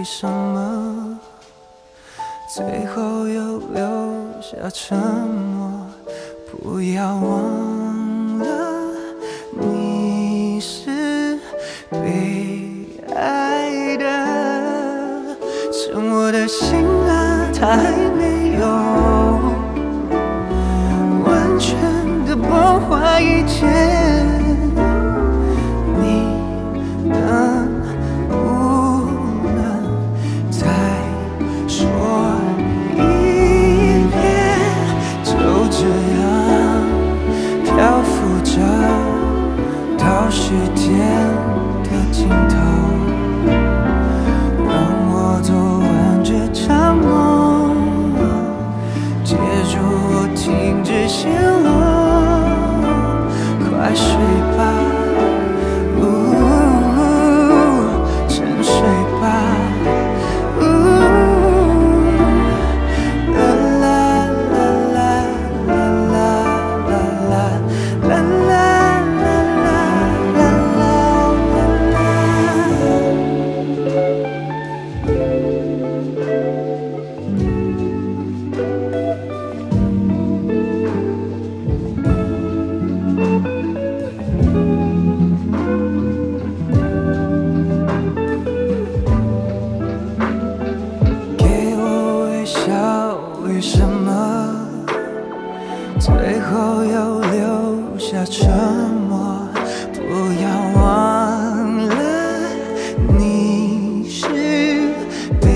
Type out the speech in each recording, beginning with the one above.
为什么最后又留下沉默？不要忘了，你是被爱的。趁我的心啊，它还没有完全的崩坏以前，么最后又留下沉默？不要忘了，你是被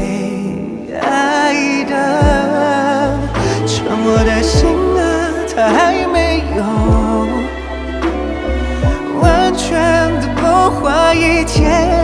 爱的。趁我的心啊，它还没有完全的崩坏以前。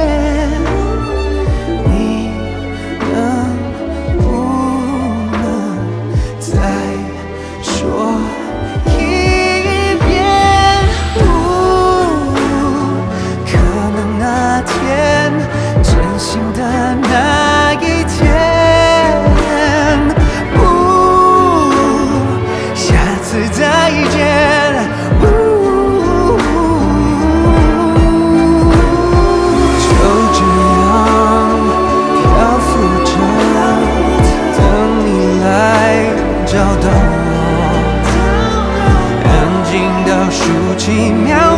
找到我，安静到数奇妙。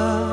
love.